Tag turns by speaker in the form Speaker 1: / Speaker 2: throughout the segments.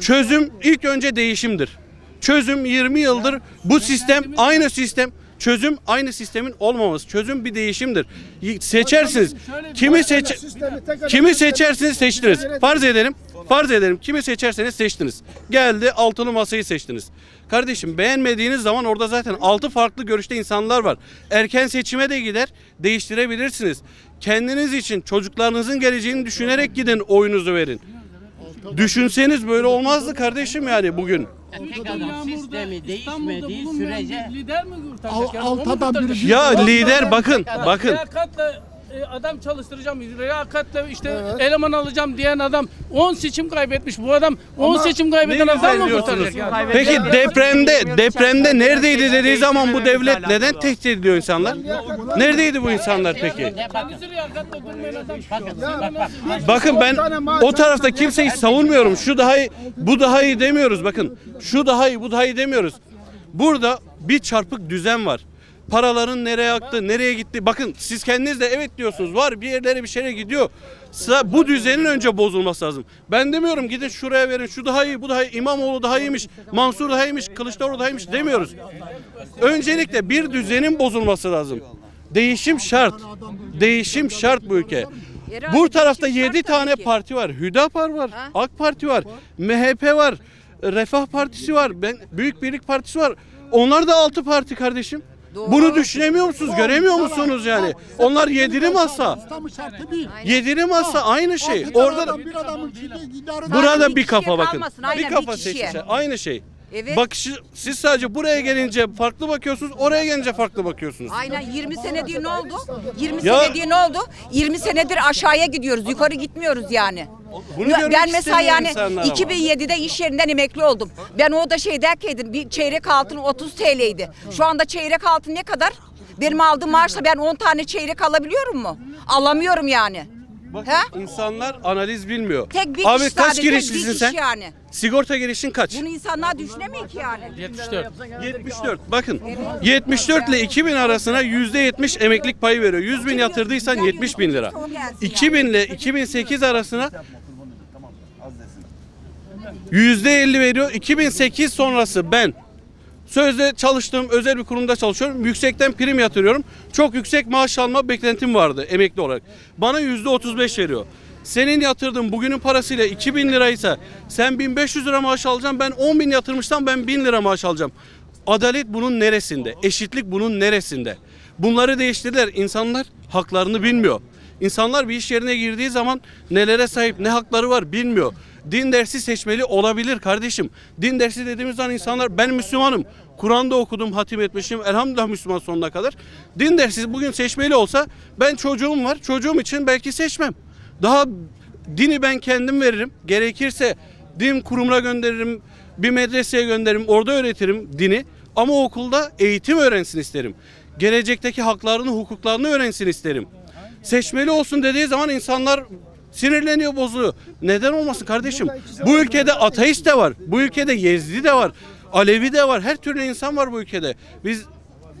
Speaker 1: Çözüm ilk önce değişimdir. Çözüm 20 yıldır bu sistem aynı sistem. Çözüm aynı sistemin olmaması. Çözüm bir değişimdir. Seçersiniz. Kimi seç kimi seçersiniz seçtiniz. Farz edelim. Farz edelim. Kimi seçerseniz seçtiniz. Geldi altılı masayı seçtiniz. Kardeşim beğenmediğiniz zaman orada zaten altı farklı görüşte insanlar var. Erken seçime de gider değiştirebilirsiniz. Kendiniz için çocuklarınızın geleceğini düşünerek gidin oyunuzu verin. Düşünseniz böyle olmazdı kardeşim yani bugün.
Speaker 2: Tek adam sistemi
Speaker 3: İstanbul'da
Speaker 2: değişmediği
Speaker 3: bulunmayan
Speaker 2: sürece
Speaker 3: bir lider mi kurtaracak?
Speaker 4: Al-
Speaker 3: yani? O mu
Speaker 4: altadan biri
Speaker 3: kurtaracak?
Speaker 1: Ya lider bakın bakın.
Speaker 3: Liyakatla e, adam çalıştıracağım, liyakatla işte eleman alacağım diyen adam 10 seçim kaybetmiş. Bu adam 10 seçim kaybeden
Speaker 1: Ne
Speaker 3: adam
Speaker 1: güzel
Speaker 3: mı
Speaker 1: diyorsunuz.
Speaker 3: kurtaracak? Yani?
Speaker 1: Peki depremde depremde neredeydi dediği zaman bu devlet neden tehdit ediyor insanlar? Neredeydi bu insanlar peki?
Speaker 3: Kendisi liyakatla durmayan adam.
Speaker 2: Bakın, bak, bak,
Speaker 1: Bakın ben o tarafta kimseyi savunmuyorum. Şu daha iyi, bu daha iyi demiyoruz. Bakın şu daha iyi, bu daha iyi demiyoruz. Burada bir çarpık düzen var. Paraların nereye aktı, nereye gitti? Bakın siz kendiniz de evet diyorsunuz. Var bir yerlere bir şeye gidiyor. Bu düzenin önce bozulması lazım. Ben demiyorum gidin şuraya verin. Şu daha iyi, bu daha iyi. İmamoğlu daha iyiymiş. Mansur daha iyiymiş. Kılıçdaroğlu daha iyiymiş demiyoruz. Öncelikle bir düzenin bozulması lazım. Değişim şart. Değişim şart bu ülke. Bu tarafta
Speaker 5: değişim şart
Speaker 1: 7
Speaker 5: tabii
Speaker 1: tane parti var. Hüdapar var? AK Parti var, MHP var, Refah Partisi var, ben Büyük Birlik Partisi var. Onlar da 6 parti kardeşim.
Speaker 5: Doğru.
Speaker 1: Bunu düşünemiyor musunuz? Göremiyor musunuz yani? Onlar yedili masa.
Speaker 4: İslam'ın şartı bir.
Speaker 1: Yedili masa aynı şey. Orada
Speaker 4: bir adamın idare
Speaker 1: burada
Speaker 5: bir
Speaker 1: kafa bakın. Bir kafa seçmişler. Aynı şey.
Speaker 5: Evet.
Speaker 1: Bakışı siz sadece buraya gelince farklı bakıyorsunuz, oraya gelince farklı bakıyorsunuz.
Speaker 5: Aynen 20 senedir ne oldu? 20
Speaker 1: Ya-
Speaker 5: senedir ne oldu? 20 senedir aşağıya gidiyoruz. Yukarı gitmiyoruz yani.
Speaker 1: Bunu
Speaker 5: Ya ben mesela yani
Speaker 1: insanlar ama.
Speaker 5: 2007'de iş yerinden emekli oldum. Ben o da şey derkeydim bir çeyrek altın 30 TL'ydi. Şu anda çeyrek altın ne kadar? Benim aldığım maaşla ben 10 tane çeyrek alabiliyorum mu? Alamıyorum yani.
Speaker 1: Bakın
Speaker 5: He?
Speaker 1: insanlar analiz bilmiyor.
Speaker 5: Tek bir
Speaker 1: Abi
Speaker 5: kişi
Speaker 1: kaç
Speaker 5: sadece,
Speaker 1: girişlisin
Speaker 5: bir kişi
Speaker 1: sen?
Speaker 5: yani.
Speaker 1: Sigorta girişin kaç?
Speaker 5: Bunu insanlar düşünemiyor ki yani.
Speaker 3: 74.
Speaker 1: 74. Bakın 74 ile 2000 arasına %70 emeklilik payı veriyor. 100 bin yatırdıysan 70 bin lira. 2000 ile 2008 arasına %50 veriyor. 2008 sonrası ben sözde çalıştığım özel bir kurumda çalışıyorum. Yüksekten prim yatırıyorum. Çok yüksek maaş alma beklentim vardı emekli olarak. Bana %35 veriyor. Senin yatırdığın bugünün parasıyla 2000 liraysa sen 1500 lira maaş alacaksın. Ben 10 bin yatırmışsam ben 1000 lira maaş alacağım. Adalet bunun neresinde? Eşitlik bunun neresinde? Bunları değiştirdiler. İnsanlar haklarını bilmiyor. İnsanlar bir iş yerine girdiği zaman nelere sahip, ne hakları var bilmiyor. Din dersi seçmeli olabilir kardeşim. Din dersi dediğimiz zaman insanlar ben Müslümanım. Kur'an'da okudum, hatim etmişim. Elhamdülillah Müslüman sonuna kadar. Din dersi bugün seçmeli olsa ben çocuğum var. Çocuğum için belki seçmem. Daha dini ben kendim veririm. Gerekirse din kurumuna gönderirim. Bir medreseye gönderirim. Orada öğretirim dini. Ama okulda eğitim öğrensin isterim. Gelecekteki haklarını, hukuklarını öğrensin isterim. Seçmeli olsun dediği zaman insanlar sinirleniyor, bozuluyor. Neden olmasın kardeşim? Bu ülkede ateist de var. Bu ülkede Yezdi de var. Alevi de var. Her türlü insan var bu ülkede. Biz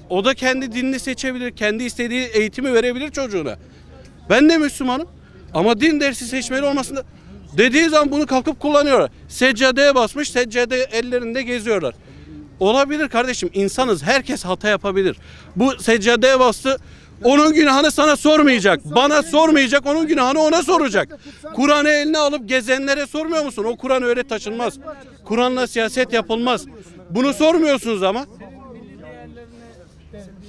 Speaker 1: o da kendi dinini seçebilir, kendi istediği eğitimi verebilir çocuğuna. Ben de Müslümanım ama din dersi seçmeli olmasında dediği zaman bunu kalkıp kullanıyorlar. Seccadeye basmış, seccade ellerinde geziyorlar. Olabilir kardeşim insanız herkes hata yapabilir. Bu seccadeye bastı onun günahını sana sormayacak. Bana sormayacak onun günahını ona soracak. Kur'an'ı eline alıp gezenlere sormuyor musun? O Kur'an öyle taşınmaz. Kur'an'la siyaset yapılmaz. Bunu sormuyorsunuz ama.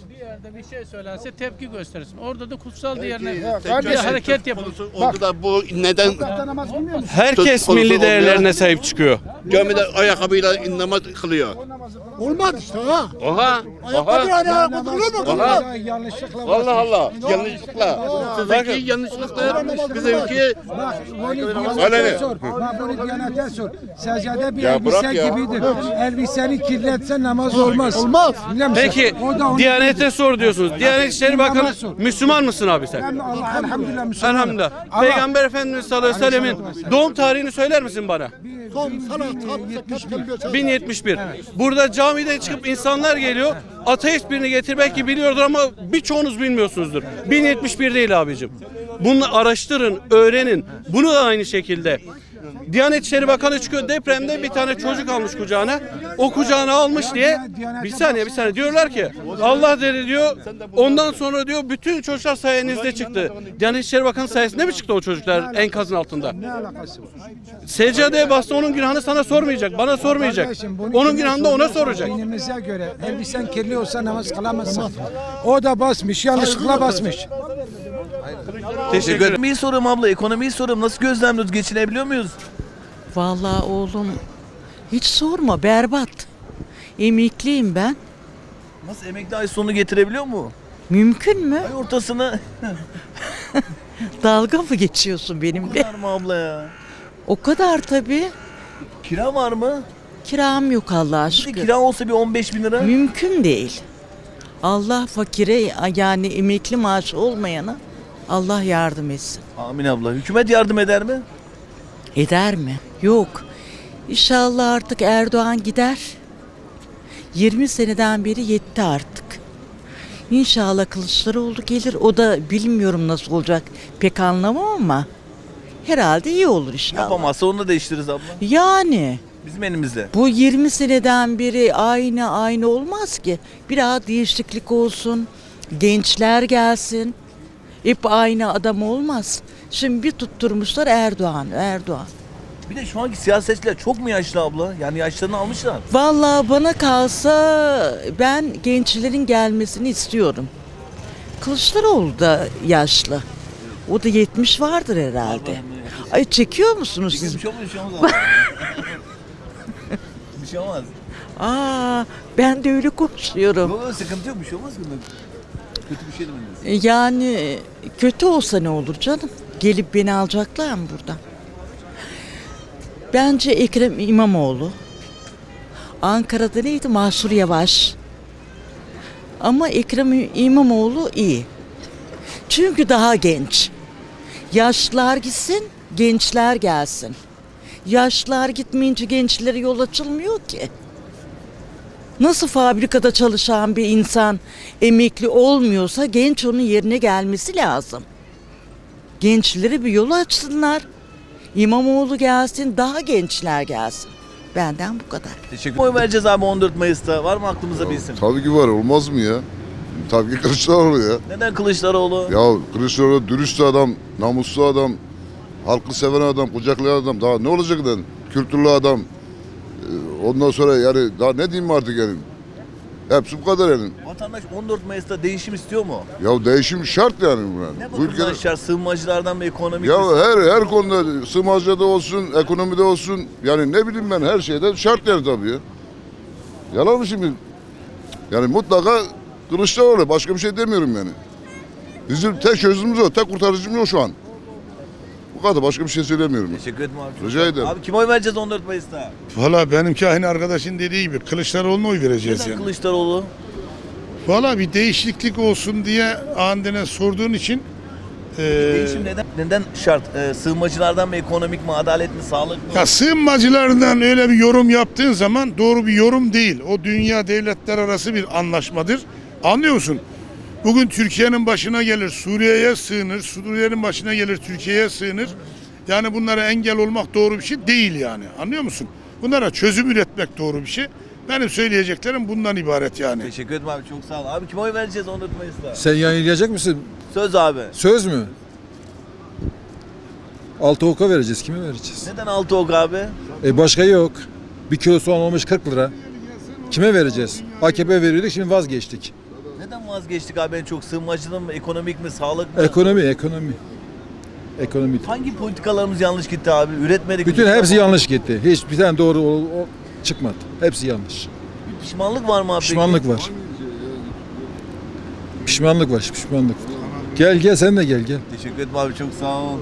Speaker 3: Bir yerde bir şey söylense tepki gösterirsin. Orada da kutsal diğerine bir
Speaker 4: kardeşim,
Speaker 3: hareket yapılır.
Speaker 6: Oldu da bu neden
Speaker 4: namaz bilmiyor musun?
Speaker 1: Herkes milli değerlerine sahip çıkıyor.
Speaker 6: camide ayakkabıyla namaz kılıyor?
Speaker 4: Olmadı işte ha.
Speaker 6: Oha!
Speaker 4: Ayakkabı ayakkabı kılıyor mu?
Speaker 6: Oha!
Speaker 4: Yanlışlıkla
Speaker 6: Allah Allah! Yanlışlıkla. Sizinki yanlışlıkla bizimki
Speaker 7: Bak bunu
Speaker 6: Öyle
Speaker 7: Diyanet'e sor. Bak bunu Diyanet'e sor. Secde bir
Speaker 6: Ya bırak
Speaker 7: elbise
Speaker 6: ya.
Speaker 7: gibidir. Elbiseni kirletsen namaz olmaz.
Speaker 4: Olmaz.
Speaker 7: Biliyor musun?
Speaker 1: Peki
Speaker 7: O da onu-
Speaker 1: Diyanet'e sor diyorsunuz. Diyanet İşleri Bakanı
Speaker 7: sor.
Speaker 1: Müslüman mısın abi sen?
Speaker 7: Ben Allah elhamdülillah Müslümanım.
Speaker 1: Elhamdülillah.
Speaker 7: Ama
Speaker 1: Peygamber Efendimiz sallallahu aleyhi ve sellemin doğum tarihini söyler misin bana?
Speaker 4: Son sana tam
Speaker 1: 1071. Burada camide çıkıp insanlar geliyor. Ateist birini getir belki biliyordur ama birçoğunuz bilmiyorsunuzdur. 1071 değil abicim. Bunu araştırın, öğrenin. Bunu da aynı şekilde. Diyanet İşleri Bakanı çıkıyor depremde bir tane çocuk almış kucağına. O kucağına almış diye bir saniye bir saniye diyorlar ki Allah dedi diyor ondan sonra diyor bütün çocuklar sayenizde çıktı. Diyanet İşleri Bakanı sayesinde mi çıktı o çocuklar enkazın altında?
Speaker 7: Ne alakası var?
Speaker 1: Seccadeye bastı onun günahını sana sormayacak bana sormayacak. Onun günahını da ona soracak.
Speaker 7: Dinimize göre elbisen kirli olsa namaz kılamazsın. O da basmış, yanlışlıkla basmış.
Speaker 1: Teşekkür ederim.
Speaker 8: Ekonomiyi soruyorum abla, ekonomiyi soruyorum. Nasıl gözlemliyoruz? Geçinebiliyor muyuz?
Speaker 9: Vallahi oğlum hiç sorma berbat. Emekliyim ben.
Speaker 8: Nasıl emekli ay sonunu getirebiliyor mu?
Speaker 9: Mümkün mü?
Speaker 8: Ay ortasını
Speaker 9: Dalga mı geçiyorsun benimle?
Speaker 8: var mı abla ya?
Speaker 9: O kadar tabii.
Speaker 8: Kira var mı?
Speaker 9: Kiram yok Allah'a
Speaker 8: Bir de
Speaker 9: şükür.
Speaker 8: kira olsa bir 15 bin lira.
Speaker 9: Mümkün değil. Allah fakire yani emekli maaşı olmayana Allah yardım etsin.
Speaker 8: Amin abla. Hükümet yardım eder mi?
Speaker 9: Eder mi? Yok. İnşallah artık Erdoğan gider. 20 seneden beri yetti artık. İnşallah Kılıçdaroğlu gelir. O da bilmiyorum nasıl olacak. Pek anlamam ama herhalde iyi olur inşallah.
Speaker 8: Yapamazsa onu da değiştiririz abla.
Speaker 9: Yani
Speaker 8: Bizim elimizde.
Speaker 9: bu 20 seneden beri aynı aynı olmaz ki. Biraz değişiklik olsun. Gençler gelsin. Hep aynı adam olmaz. Şimdi bir tutturmuşlar Erdoğan, Erdoğan.
Speaker 8: Bir de şu anki siyasetçiler çok mu yaşlı abla? Yani yaşlarını almışlar.
Speaker 9: Vallahi bana kalsa ben gençlerin gelmesini istiyorum. Kılıçdaroğlu da yaşlı. O da 70 vardır herhalde. Ay çekiyor musunuz siz?
Speaker 8: Bir şey olmaz, bir şey olmaz bir şey olmaz.
Speaker 9: Aa, ben de öyle konuşuyorum.
Speaker 8: Yok sıkıntı yok bir şey olmaz ki. Kötü bir şey demediniz.
Speaker 9: Yani kötü olsa ne olur canım? Gelip beni alacaklar mı buradan? Bence Ekrem İmamoğlu. Ankara'da neydi? Mahsur Yavaş. Ama Ekrem İmamoğlu iyi. Çünkü daha genç. Yaşlılar gitsin, gençler gelsin. Yaşlılar gitmeyince gençlere yol açılmıyor ki. Nasıl fabrikada çalışan bir insan emekli olmuyorsa genç onun yerine gelmesi lazım. Gençlere bir yol açsınlar. İmamoğlu gelsin, daha gençler gelsin. Benden bu kadar.
Speaker 8: Teşekkür Oy vereceğiz abi 14 Mayıs'ta. Var mı aklımıza bir isim?
Speaker 10: Tabii ki var olmaz mı ya? Tabii ki Kılıçdaroğlu ya.
Speaker 8: Neden Kılıçdaroğlu?
Speaker 10: Ya Kılıçdaroğlu dürüst adam, namuslu adam, halkı seven adam, kucaklayan adam. Daha ne olacak lan? Kültürlü adam. Ee, Ondan sonra yani daha ne diyeyim artık yani? Hepsi bu kadar yani.
Speaker 8: Vatandaş 14 Mayıs'ta değişim istiyor mu?
Speaker 10: Ya değişim şart yani buna.
Speaker 8: Ne
Speaker 10: Bu ülkede
Speaker 8: şart? Sığınmacılardan mı ekonomik
Speaker 10: ya
Speaker 8: mi?
Speaker 10: her her konuda sığınmacıda olsun, ekonomide olsun yani ne bileyim ben her şeyde şart yani tabii ya. Yalan mı şimdi? Yani mutlaka Kılıçdaroğlu başka bir şey demiyorum yani. Bizim tek çözümümüz o, tek kurtarıcımız o şu an. Bu kadar başka bir şey söylemiyorum.
Speaker 8: Teşekkür ederim abi.
Speaker 10: Rica ederim.
Speaker 8: Abi kime oy vereceğiz 14 Mayıs'ta?
Speaker 11: Valla benimki aynı arkadaşın dediği gibi Kılıçdaroğlu'na oy vereceğiz
Speaker 8: Neden
Speaker 11: yani.
Speaker 8: Kılıçdaroğlu?
Speaker 11: Valla bir değişiklik olsun diye andene sorduğun için
Speaker 8: Değişim neden? Neden şart? Ee, sığınmacılardan mı ekonomik mi, adalet mi, sağlık mı?
Speaker 11: ya sığınmacılardan öyle bir yorum yaptığın zaman doğru bir yorum değil. O dünya devletler arası bir anlaşmadır. Anlıyor musun? Bugün Türkiye'nin başına gelir Suriye'ye sığınır, Suriye'nin başına gelir Türkiye'ye sığınır. Yani bunlara engel olmak doğru bir şey değil yani. Anlıyor musun? Bunlara çözüm üretmek doğru bir şey. Benim söyleyeceklerim bundan ibaret yani.
Speaker 8: Teşekkür ederim abi çok sağ ol. Abi kime oy vereceğiz 14 Mayıs'ta?
Speaker 12: Sen yayınlayacak mısın?
Speaker 8: Söz abi.
Speaker 12: Söz mü? Altı oka vereceğiz. Kime vereceğiz?
Speaker 8: Neden altı ok abi?
Speaker 12: E başka yok. Bir kilo soğan olmuş 40 lira. Kime vereceğiz? AKP veriyorduk şimdi vazgeçtik.
Speaker 8: Vazgeçtik abi en çok? Sığınmacılığın mı, ekonomik mi, sağlık mı?
Speaker 12: Ekonomi, ekonomi. Ekonomi.
Speaker 8: Hangi politikalarımız yanlış gitti abi? Üretmedik.
Speaker 12: Bütün
Speaker 8: mi?
Speaker 12: hepsi yanlış gitti. Hiçbir tane doğru o, o çıkmadı. Hepsi yanlış.
Speaker 8: Bir pişmanlık var mı abi? peki?
Speaker 12: Pişmanlık var. Pişmanlık var, pişmanlık. Gel gel sen de gel gel.
Speaker 8: Teşekkür ederim abi çok sağ ol.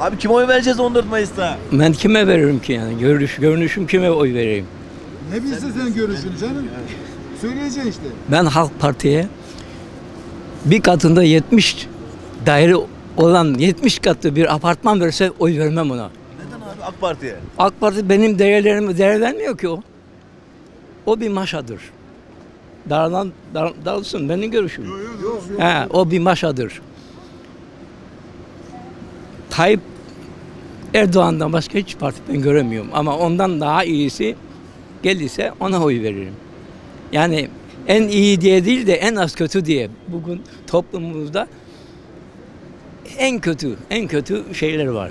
Speaker 8: Abi kime oy vereceğiz 14 Mayıs'ta?
Speaker 2: Ben kime veririm ki yani? Görünüş, görünüşüm kime oy vereyim?
Speaker 12: Ne bilsin sen görüşün canım? Söyleyeceksin işte.
Speaker 2: Ben Halk Parti'ye bir katında 70 daire olan 70 katlı bir apartman verse oy vermem ona.
Speaker 8: Neden abi AK Parti'ye?
Speaker 2: AK Parti benim değerlerimi değer vermiyor ki o. O bir maşadır. Darlan, dar, darılsın benim görüşüm. He, o bir maşadır. Tayyip Erdoğan'dan başka hiç parti ben göremiyorum. Ama ondan daha iyisi gelirse ona oy veririm. Yani en iyi diye değil de en az kötü diye. Bugün toplumumuzda en kötü, en kötü şeyler var.